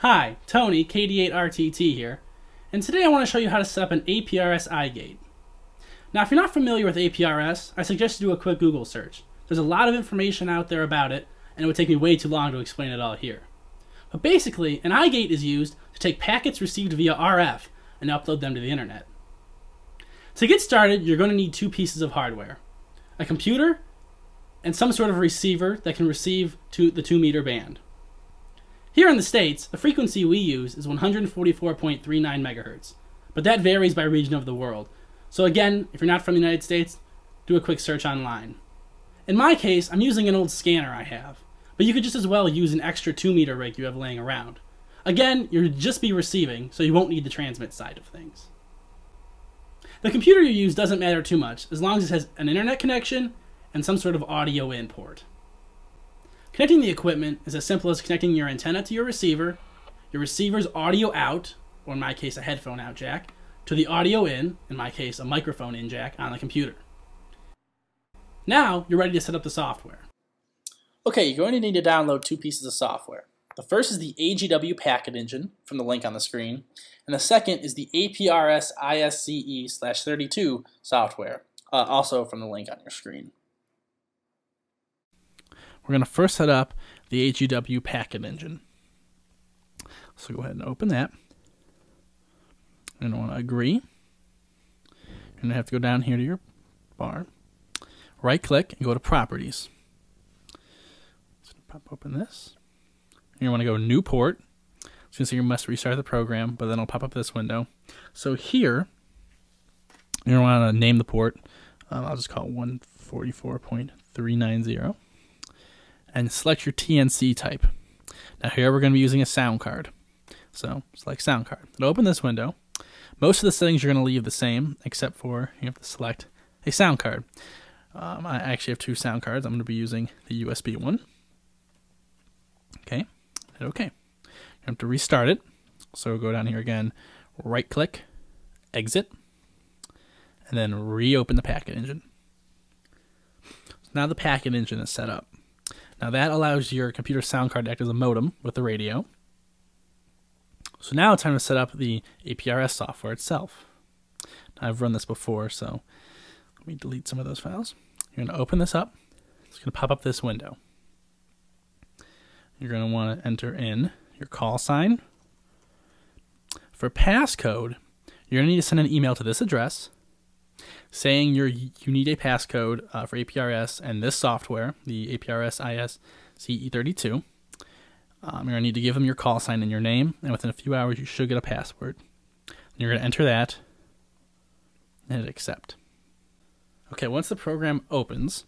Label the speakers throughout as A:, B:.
A: Hi, Tony, KD8RTT here, and today I want to show you how to set up an APRS iGate. Now, if you're not familiar with APRS, I suggest you do a quick Google search. There's a lot of information out there about it, and it would take me way too long to explain it all here. But basically, an iGate is used to take packets received via RF and upload them to the internet. To get started, you're going to need two pieces of hardware. A computer and some sort of receiver that can receive to the 2 meter band. Here in the States, the frequency we use is 144.39 megahertz, but that varies by region of the world. So again, if you're not from the United States, do a quick search online. In my case, I'm using an old scanner I have, but you could just as well use an extra 2 meter rig you have laying around. Again, you'll just be receiving, so you won't need the transmit side of things. The computer you use doesn't matter too much, as long as it has an internet connection and some sort of audio in port. Connecting the equipment is as simple as connecting your antenna to your receiver, your receiver's audio out, or in my case a headphone out jack, to the audio in, in my case a microphone in jack, on the computer. Now you're ready to set up the software. Okay, you're going to need to download two pieces of software. The first is the AGW packet engine from the link on the screen, and the second is the APRS ISCE 32 software, uh, also from the link on your screen. We're going to first set up the AGW packet engine. So go ahead and open that. And I want to agree. You're going to have to go down here to your bar. Right click and go to properties. So pop open this. You want to go new port. It's going to say you must restart the program, but then it'll pop up this window. So here, you want to name the port. Um, I'll just call it 144.390 and select your TNC type. Now here we're going to be using a sound card. So select sound card. Open this window. Most of the settings you're going to leave the same, except for you have to select a sound card. Um, I actually have two sound cards. I'm going to be using the USB one. Okay, hit OK. You have to restart it. So go down here again, right click, exit, and then reopen the packet engine. So now the packet engine is set up. Now that allows your computer sound card to act as a modem with the radio. So now it's time to set up the APRS software itself. I've run this before, so let me delete some of those files. You're going to open this up. It's going to pop up this window. You're going to want to enter in your call sign. For passcode, you're going to need to send an email to this address saying you you need a passcode uh, for APRS and this software, the APRS IS CE32. Um, you're going to need to give them your call sign and your name, and within a few hours, you should get a password. And you're going to enter that and hit accept. Okay, once the program opens,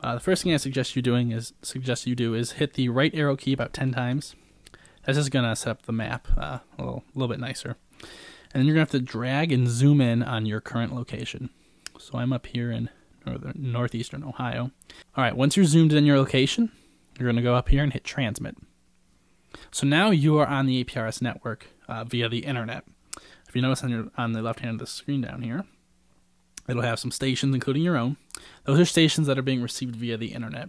A: uh, the first thing I suggest you doing is suggest you do is hit the right arrow key about 10 times. This is going to set up the map uh, a little, a little bit nicer. And then you're going to have to drag and zoom in on your current location. So I'm up here in northern, northeastern Ohio. All right, once you're zoomed in your location, you're going to go up here and hit transmit. So now you are on the APRS network uh, via the internet. If you notice on, your, on the left hand of the screen down here, it'll have some stations, including your own. Those are stations that are being received via the internet.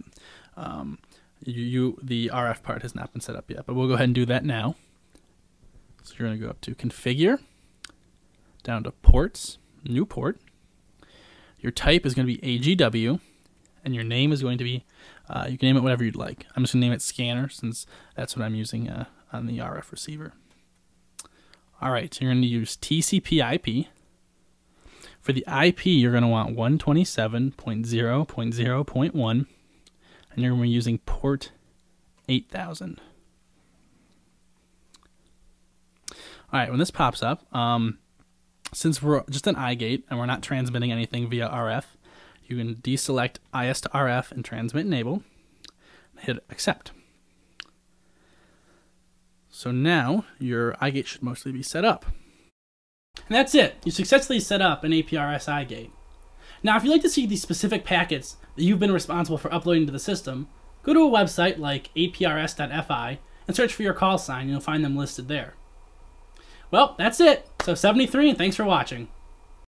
A: Um, you, you, the RF part has not been set up yet, but we'll go ahead and do that now. So you're going to go up to configure down to ports, new port. Your type is going to be AGW, and your name is going to be, uh, you can name it whatever you'd like. I'm just going to name it scanner since that's what I'm using uh, on the RF receiver. All right, so you're going to use TCP IP. For the IP, you're going to want 127.0.0.1, and you're going to be using port 8000. All right, when this pops up, um, since we're just an iGate and we're not transmitting anything via RF, you can deselect IS to RF and transmit enable, hit accept. So now your iGate should mostly be set up. And that's it. You successfully set up an APRS iGate. Now, if you'd like to see the specific packets that you've been responsible for uploading to the system, go to a website like aprs.fi and search for your call sign and you'll find them listed there. Well, that's it. So 73, and thanks for watching.